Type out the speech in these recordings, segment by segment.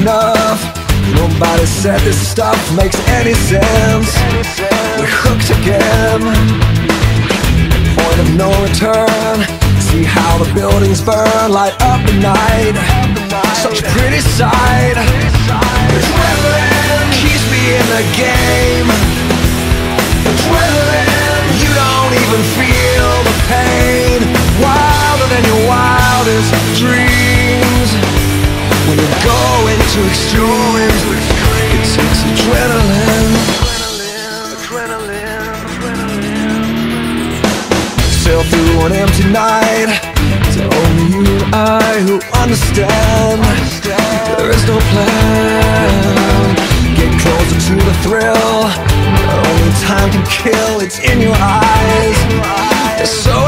enough. Nobody said this stuff makes any sense. We're hooked again. Point of no return. See how the buildings burn, light up the night. Such a pretty sight. Adrenaline keeps me in the game. Into extremes, it takes adrenaline. Sail through an empty night. It's only you and I who understand. There is no plan. Get closer to the thrill. Only time can kill. It's in your eyes. So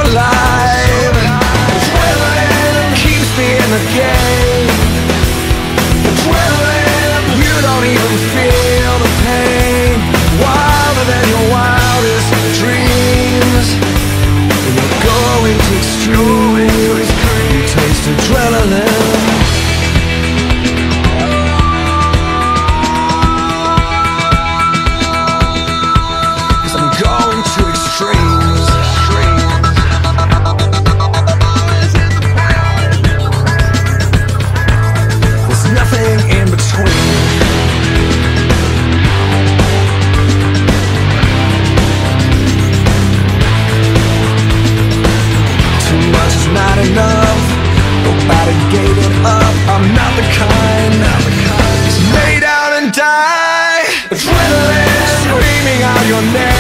Nobody gave it up. I'm not the kind. Lay down and die. Adrenaline screaming out your name.